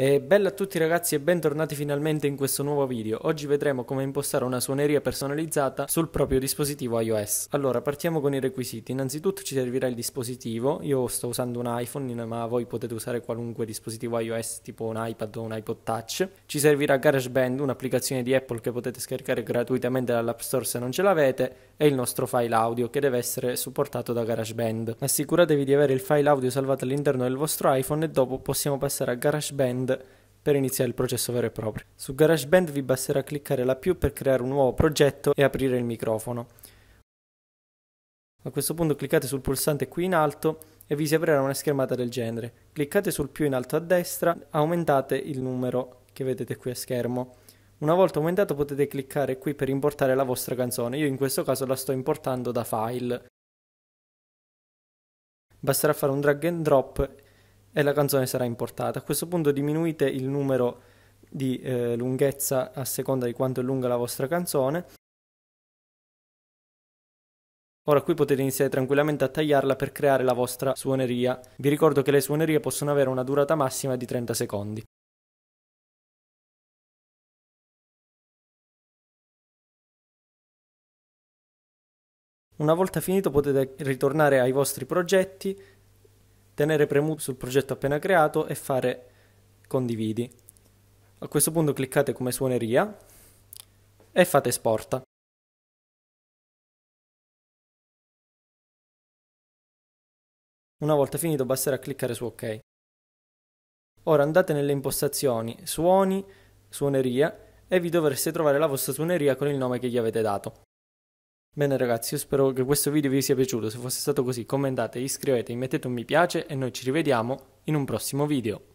E bella a tutti ragazzi e bentornati finalmente in questo nuovo video. Oggi vedremo come impostare una suoneria personalizzata sul proprio dispositivo iOS. Allora, partiamo con i requisiti. Innanzitutto ci servirà il dispositivo. Io sto usando un iPhone, ma voi potete usare qualunque dispositivo iOS tipo un iPad o un iPod Touch. Ci servirà GarageBand, un'applicazione di Apple che potete scaricare gratuitamente dall'App Store se non ce l'avete, e il nostro file audio che deve essere supportato da GarageBand. Assicuratevi di avere il file audio salvato all'interno del vostro iPhone e dopo possiamo passare a GarageBand per iniziare il processo vero e proprio. Su GarageBand vi basterà cliccare la più per creare un nuovo progetto e aprire il microfono. A questo punto cliccate sul pulsante qui in alto e vi si aprirà una schermata del genere. Cliccate sul più in alto a destra, aumentate il numero che vedete qui a schermo. Una volta aumentato potete cliccare qui per importare la vostra canzone, io in questo caso la sto importando da file. Basterà fare un drag and drop e la canzone sarà importata. A questo punto diminuite il numero di eh, lunghezza a seconda di quanto è lunga la vostra canzone. Ora qui potete iniziare tranquillamente a tagliarla per creare la vostra suoneria. Vi ricordo che le suonerie possono avere una durata massima di 30 secondi. Una volta finito potete ritornare ai vostri progetti tenere premuto sul progetto appena creato e fare condividi. A questo punto cliccate come suoneria e fate esporta. Una volta finito basterà cliccare su ok. Ora andate nelle impostazioni suoni, suoneria e vi dovreste trovare la vostra suoneria con il nome che gli avete dato. Bene ragazzi, io spero che questo video vi sia piaciuto, se fosse stato così commentate, iscrivetevi, mettete un mi piace e noi ci rivediamo in un prossimo video.